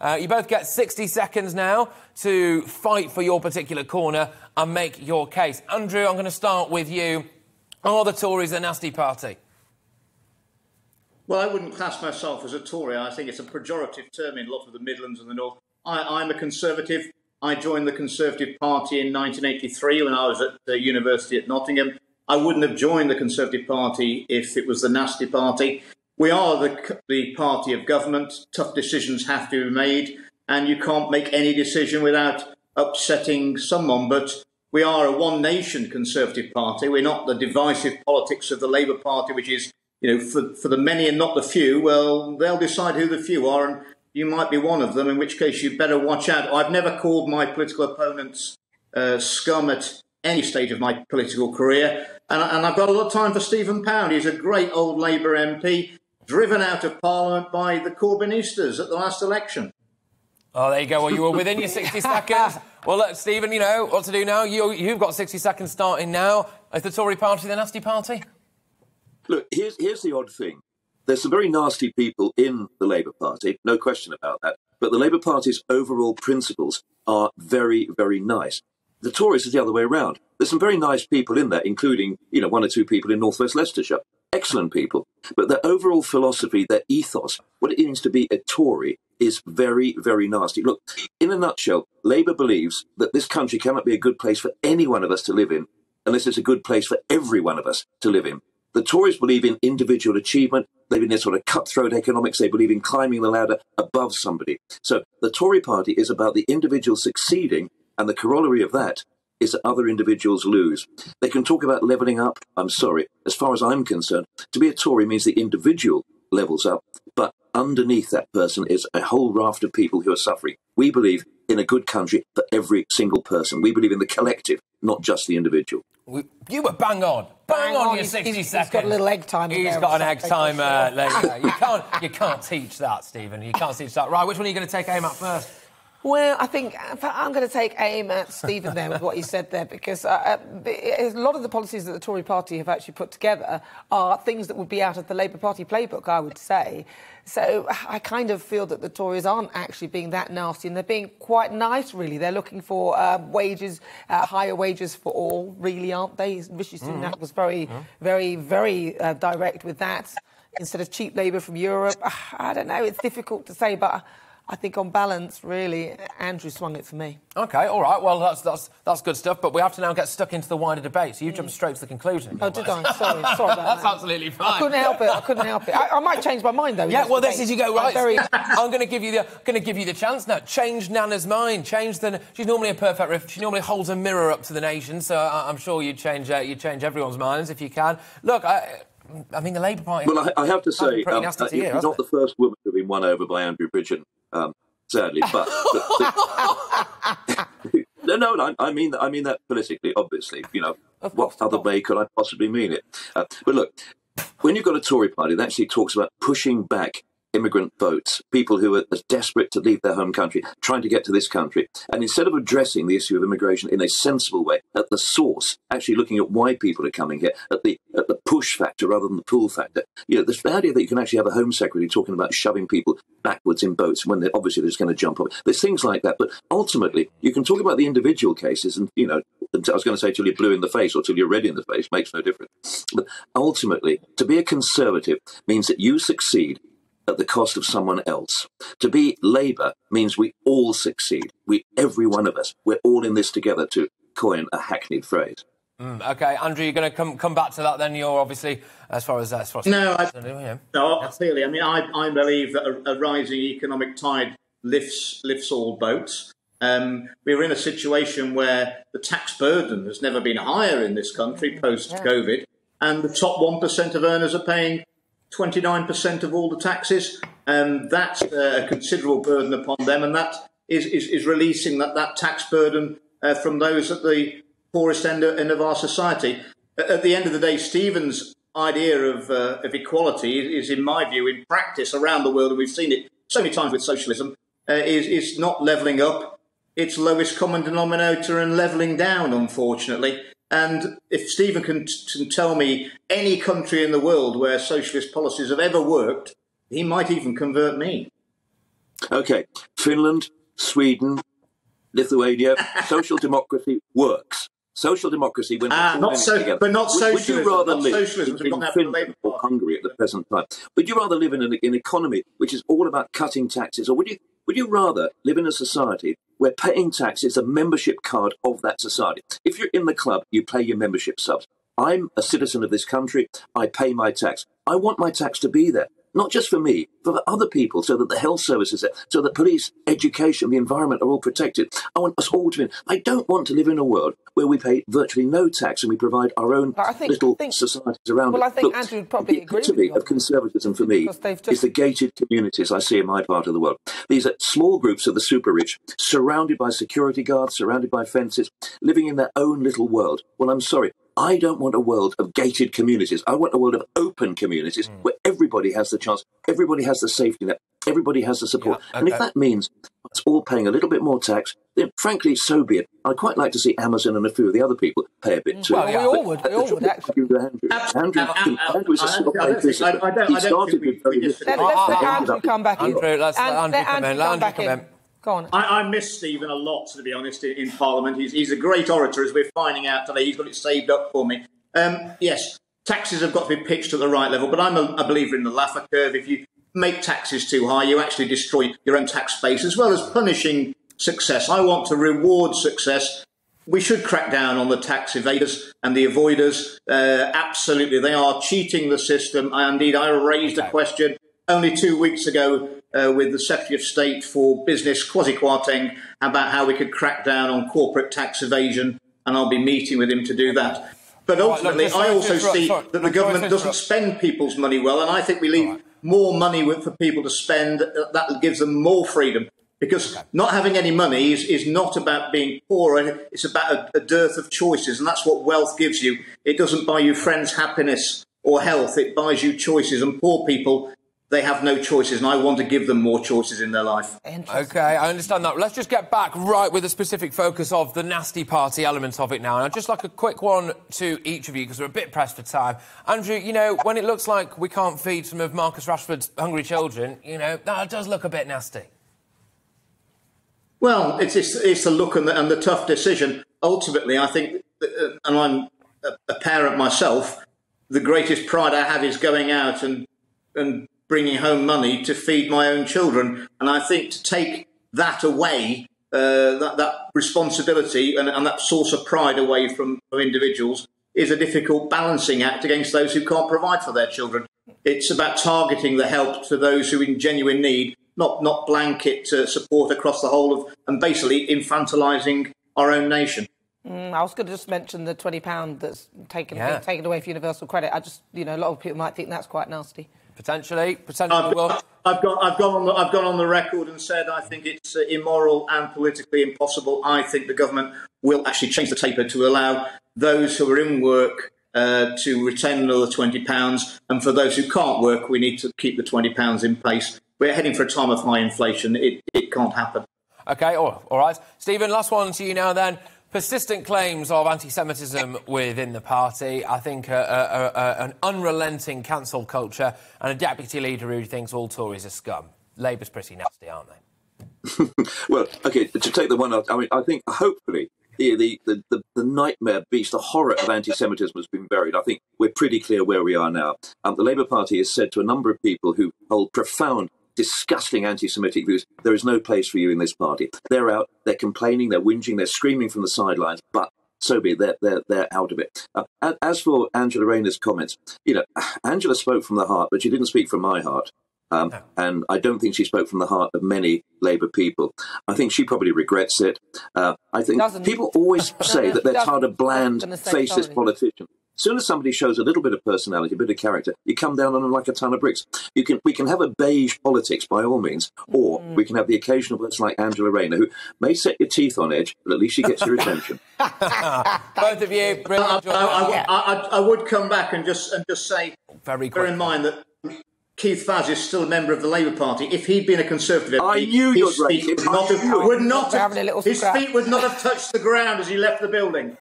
Uh, you both get 60 seconds now to fight for your particular corner and make your case. Andrew, I'm going to start with you. Are the Tories a nasty party? Well, I wouldn't class myself as a Tory. I think it's a pejorative term in a lot of the Midlands and the North. I, am a Conservative. I joined the Conservative Party in 1983 when I was at the University at Nottingham. I wouldn't have joined the Conservative Party if it was the nasty party. We are the, the party of government. Tough decisions have to be made, and you can't make any decision without upsetting someone. But we are a one nation Conservative Party. We're not the divisive politics of the Labour Party, which is, you know, for, for the many and not the few. Well, they'll decide who the few are, and you might be one of them, in which case you better watch out. I've never called my political opponents uh, scum at any stage of my political career. And, and I've got a lot of time for Stephen Pound. He's a great old Labour MP driven out of Parliament by the Corbynistas at the last election. Oh, there you go. Well, you were within your 60 seconds. Well, look, Stephen, you know what to do now. You, you've got 60 seconds starting now. Is the Tory party the nasty party? Look, here's, here's the odd thing. There's some very nasty people in the Labour Party, no question about that. But the Labour Party's overall principles are very, very nice. The Tories is the other way around. There's some very nice people in there, including, you know, one or two people in Northwest Leicestershire excellent people. But their overall philosophy, their ethos, what it means to be a Tory, is very, very nasty. Look, in a nutshell, Labour believes that this country cannot be a good place for any one of us to live in unless it's a good place for every one of us to live in. The Tories believe in individual achievement. They believe in sort of cutthroat economics. They believe in climbing the ladder above somebody. So the Tory party is about the individual succeeding, and the corollary of that is that other individuals lose. They can talk about levelling up. I'm sorry. As far as I'm concerned, to be a Tory means the individual levels up, but underneath that person is a whole raft of people who are suffering. We believe in a good country for every single person. We believe in the collective, not just the individual. We, you were bang on, bang, bang on, on, your 60 he's, seconds. He's got a little egg timer. He's got an egg timer uh, later. you can't, you can't teach that, Stephen. You can't teach that. Right, which one are you going to take aim at first? Well, I think I'm going to take aim at Stephen there with what he said there because uh, uh a lot of the policies that the Tory party have actually put together are things that would be out of the Labour Party playbook, I would say. So I kind of feel that the Tories aren't actually being that nasty and they're being quite nice, really. They're looking for uh, wages, uh, higher wages for all, really, aren't they? Rishi Sunak mm. was very, mm. very, very uh, direct with that. Instead of cheap labour from Europe, I don't know, it's difficult to say, but I think on balance, really, Andrew swung it for me. OK, all right. Well, that's that's that's good stuff. But we have to now get stuck into the wider debate. So you mm. jumped straight to the conclusion. Oh, did I? Sorry, sorry about that's that. absolutely fine. I couldn't help it. I couldn't help it. I, I might change my mind though. Yeah. Well, this is you go right. I'm, very... I'm going to give you the going to give you the chance now. Change Nana's mind. Change the. She's normally a perfect. Riff. She normally holds a mirror up to the nation. So I, am sure you change uh, you change everyone's minds if you can. Look. I, I mean, the Labour Party. Well, I, I have to say, um, uh, you're not it? the first woman to have been won over by Andrew Bridgen. Um, sadly. But the, the, no, no, I mean I mean that politically, obviously. You know, what other way could I possibly mean it? Uh, but look, when you've got a Tory party that actually talks about pushing back immigrant votes, people who are desperate to leave their home country, trying to get to this country. And instead of addressing the issue of immigration in a sensible way, at the source, actually looking at why people are coming here, at the at the push factor rather than the pull factor. You know, the idea that you can actually have a Home Secretary talking about shoving people backwards in boats when they're obviously they're just going to jump off. There's things like that. But ultimately, you can talk about the individual cases and, you know, I was going to say till you're blue in the face or till you're red in the face, makes no difference. But ultimately, to be a conservative means that you succeed at the cost of someone else. To be Labour means we all succeed. We, every one of us, we're all in this together to coin a hackneyed phrase. Mm, okay, Andrew, you're going to come come back to that. Then you're obviously as far as as far as no, I, no, clearly. I mean, I, I believe that a, a, rising economic tide lifts lifts all boats. Um, we're in a situation where the tax burden has never been higher in this country post COVID, yeah. and the top one percent of earners are paying 29% of all the taxes. Um, that's a considerable burden upon them, and that is, is, is releasing that, that tax burden uh, from those at the poorest end of, end of, our society. At the end of the day, Stephen's idea of, uh, of equality is, in my view, in practice around the world, and we've seen it so many times with socialism, uh, is, is not levelling up. It's lowest common denominator and levelling down, unfortunately. And if Stephen can, can tell me any country in the world where socialist policies have ever worked, he might even convert me. Okay, Finland, Sweden, Lithuania, social democracy works. Social democracy, when Ah, not so- together. but not Would- Would you rather not live socialism, in, in not having the Finland or Hungary at the present time? Would you rather live in an, an economy which is all about cutting taxes, or would you would you rather live in a society where paying tax is a membership card of that society? If you're in the club, you pay your membership subs. I'm a citizen of this country. I pay my tax. I want my tax to be there, not just for me, but for other people, so that the health services, there, so that police, education, the environment are all protected. I want us all to be. I don't want to live in a world where we pay virtually no tax and we provide our own I think- little I think- societies around well, it. I think Andrew would probably the agree with epitome you of conservatism for me Because they've is the gated communities I see in my part of the world. These are small groups of the super rich, surrounded by security guards, surrounded by fences, living in their own little world. Well, I'm sorry. I don't want a world of gated communities. I want a world of open communities Hmm. where everybody has the chance, everybody has the safety net, everybody has the support. Yeah, And if that means it's all paying a little bit more tax, then frankly, so be it. I'd quite like to see Amazon and a few of the other people pay a bit too. Well, yeah. We all would, we all would, actually. Andrew, Andrew, Absolutely. Andrew, I- I- Andrew is a I- I self-made don't think- businessman. I- I don't- He I don't started think we- with very little. Let, let's let Andrew come back in. Andrew, let's let And Andrew come in. Let Andrew back come in. Go on. I, I miss Stephen a lot, to be honest, in, in Parliament. He's, he's a great orator, as we're finding out today. He's got it saved up for me. Um, yes, taxes have got to be pitched at the right level, but I'm a, a believer in the Laffer curve. If you make taxes too high, you actually destroy your own tax base, as well as punishing success. I want to reward success. We should crack down on the tax evaders and the avoiders. Uh, absolutely, they are cheating the system. I, indeed, I raised a question only two weeks ago uh, with the Secretary of State for Business, Kwasi Kwarteng, about how we could crack down on corporate tax evasion, and I'll be meeting with him to do that. But look, ultimately, just I also see sorry, that the government doesn't spend people's money well, and I think we leave more money with, for people to spend. uh, That gives them more freedom. Because not having any money is, is not about being poor, and it's about a, a dearth of choices, and that's what wealth gives you. It doesn't buy you friends' happiness or health, it buys you choices, and poor people, they have no choices, and I want to give them more choices in their life. Okay, I understand that. Let's just get back right with the specific focus of the nasty party element of it now. And I'd just like a quick one to each of you because we're a bit pressed for time. Andrew, you know, when it looks like we can't feed some of Marcus Rashford's hungry children, you know, that does look a bit nasty. Well, it's, it's, it's the look and the, and the tough decision. Ultimately, I think, uh, and I'm a, a parent myself, the greatest pride I have is going out and, and bringing home money to feed my own children. And I think to take that away, uh, that, that responsibility and, and that source of pride away from, from individuals is a difficult balancing act against those who can't provide for their children. It's about targeting the help to those who are in genuine need, not not blanket uh, support across the whole of, and basically infantilising our own nation. Mm, I was going to just mention the twenty pound that's taken Yeah. taken away for universal credit. I just, you know, a lot of people might think that's quite nasty. Potentially, potentially I've. I've got I've gone on the, I've gone on the record and said I think it's uh, immoral and politically impossible. I think the government will actually change the taper to allow those who are in work uh, to retain another twenty pounds, and for those who can't work, we need to keep the twenty pounds in place. We're heading for a time of high inflation. It it can't happen. Okay, all, all right. Stephen, last one to you now then. Persistent claims of anti Semitism within the party. I think uh, uh, uh, an unrelenting cancel culture and a deputy leader who thinks all Tories are scum. Labour's pretty nasty, aren't they? Well, okay, to take the one out, I mean, I think hopefully the, the, the, the, the nightmare beast, the horror of anti Semitism has been buried. I think we're pretty clear where we are now. Um, the Labour Party has said to a number of people who hold profound, disgusting anti Semitic views, there is no place for you in this party. They're out, they're complaining, they're whinging, they're screaming from the sidelines, but so be it, they're, they're, they're out of it. Uh, as for Angela Rayner's comments, you know, Angela spoke from the heart, but she didn't speak from my heart. Um, and I don't think she spoke from the heart of many Labour people. I think she probably regrets it. Uh, I think Doesn't. people always say no, that they're tired of bland, I was gonna say faceless politicians. As soon as somebody shows a little bit of personality, a bit of character, you come down on them like a ton of bricks. You can, we can have a beige politics by all means, or Mm. we can have the occasional person like Angela Rayner, who may set your teeth on edge, but at least she gets your attention. Both of you, brilliant. I. I, I, I, I would come back and just and just say, Very bear in mind that Keith Vaz is still a member of the Labour Party. If he'd been a Conservative, I knew his you'd raise feet would not have, would not have, having a little his scrap. feet would not have touched the ground as he left the building.